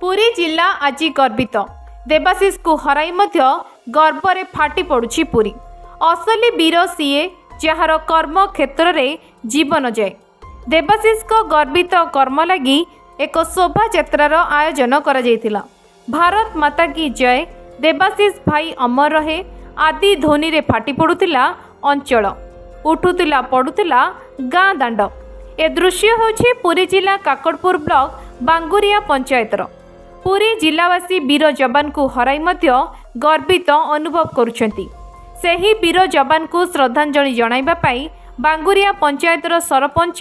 ପୁରୀ ଜିଲ୍ଲା ଆଜି ଗର୍ବିତ। ଦେବାଶିଷକୁ ହରାଇ ମଧ୍ୟ ଗର୍ବରେ ଫାଟି ପଡ଼ୁଛି ପୁରୀ। ଅସଲି ବୀର ସିଏ ଯାହାର କର୍ମ କ୍ଷେତ୍ରରେ ଜୀବନ ଯାଏ। ଦେବାଶିଷଙ୍କ ଗର୍ବିତ କର୍ମ ଲାଗି ଏକ ଶୋଭାଯାତ୍ରାର ଆୟୋଜନ କରାଯାଇଥିଲା। ଭାରତ ମାତା କି ଜୟ ଦେବାଶିଷ ଭାଇ ଅମର ରହେ ଆଦି ଧ୍ୱନିରେ ଫାଟି ପଡ଼ୁଥିଲା ଅଞ୍ଚଳ। ଉଠୁଥିଲା ପଡ଼ୁଥିଲା ଗାଁ ଦାଣ୍ଡ। ଏ ଦୃଶ୍ୟ ହେଉଛି ପୁରୀ ଜିଲ୍ଲା କାକଡ଼ପୁର ବ୍ଲକ ବାଙ୍ଗୁରିଆ ପଞ୍ଚାୟତର। ପୁରୀ ଜିଲ୍ଲାବାସୀ ବୀର ଯବାନଙ୍କୁ ହରାଇ ମଧ୍ୟ ଗର୍ବିତ ଅନୁଭବ କରୁଛନ୍ତି। ସେହି ବୀର ଯବାନଙ୍କୁ ଶ୍ରଦ୍ଧାଞ୍ଜଳି ଜଣାଇବା ପାଇଁ ବାଙ୍ଗୁରିଆ ପଞ୍ଚାୟତର ସରପଞ୍ଚ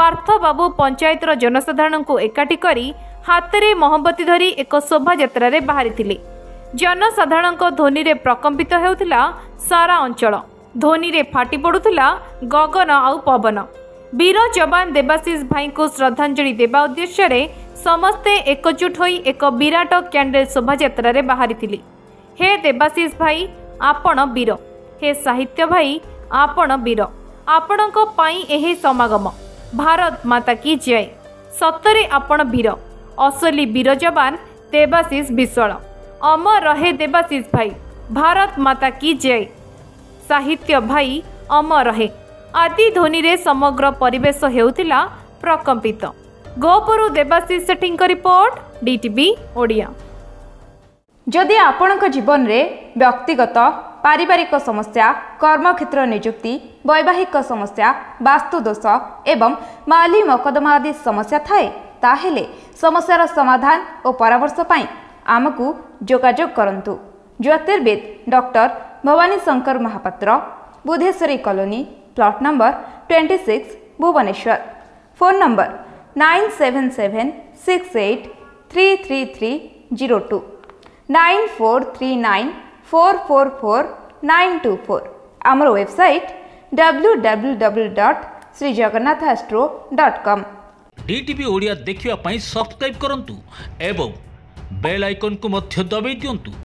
ପାର୍ଥବାବୁ ପଞ୍ଚାୟତର ଜନସାଧାରଣଙ୍କୁ ଏକାଠି କରି ହାତରେ ମହମବତୀ ଧରି ଏକ ଶୋଭାଯାତ୍ରାରେ ବାହାରିଥିଲେ। ଜନସାଧାରଣଙ୍କ ଧ୍ୱନିରେ ପ୍ରକମ୍ପିତ ହେଉଥିଲା ସାରା ଅଞ୍ଚଳ। ଧ୍ୱନିରେ ଫାଟି ପଡ଼ୁଥିଲା ଗଗନ ଆଉ ପବନ। ବୀର ଯବାନ ଦେବାଶିଷ ଭାଇଙ୍କୁ ଶ୍ରଦ୍ଧାଞ୍ଜଳି ଦେବା ଉଦ୍ଦେଶ୍ୟରେ ସମସ୍ତେ ଏକଜୁଟ ହୋଇ ଏକ ବିରାଟ କ୍ୟାଣ୍ଡେଲ ଶୋଭାଯାତ୍ରାରେ ବାହାରିଥିଲେ। ହେ ଦେବାଶିଷ ଭାଇ ଆପଣ ବୀର। ହେ ସାହିତ୍ୟ ଭାଇ ଆପଣ ବୀର। ଆପଣଙ୍କ ପାଇଁ ଏହି ସମାଗମ। ଭାରତ ମାତା କି ଜୟ। ସତରେ ଆପଣ ବୀର। ଅସଲି ବୀର ଯବାନ ଦେବାଶିଷ ବିଶ୍ୱାଳ ଅମର ରହେ ଦେବାଶିଷ ଭାଇ। ଭାରତ ମାତା କି ଜୟ। ସାହିତ୍ୟ ଭାଇ ଅମର ରହେ। ଆଦି ଧ୍ୱନିରେ ସମଗ୍ର ପରିବେଶ ହେଉଥିଲା ପ୍ରକମ୍ପିତ। ଗୋପରୁ ଦେବାଶିଷ ସେଠୀଙ୍କ ରିପୋର୍ଟ ଡିଟିଭି ଓଡ଼ିଆ। ଯଦି ଆପଣଙ୍କ ଜୀବନରେ ବ୍ୟକ୍ତିଗତ ପାରିବାରିକ ସମସ୍ୟା କର୍ମକ୍ଷେତ୍ର ନିଯୁକ୍ତି ବୈବାହିକ ସମସ୍ୟା ବାସ୍ତୁଦୋଷ ଏବଂ ମାଲି ମକଦ୍ଦମା ଆଦି ସମସ୍ୟା ଥାଏ ତାହେଲେ ସମସ୍ୟାର ସମାଧାନ ଓ ପରାମର୍ଶ ପାଇଁ ଆମକୁ ଯୋଗାଯୋଗ କରନ୍ତୁ। ଜ୍ୟୋତିର୍ବିଦ doctor Bhabani Shankar Mahapatra Budheswari colony plot number twenty six Bhubaneswar. Phone number 97768333302 94394444924 আমার ওয়েবসাইট কম ডিটিভি ওড়িয়া দেখিবা পাই সাবস্ক্রাইব করন্তু এবং বেল আইকনকু মধ্য দবাই দিয়ন্তু।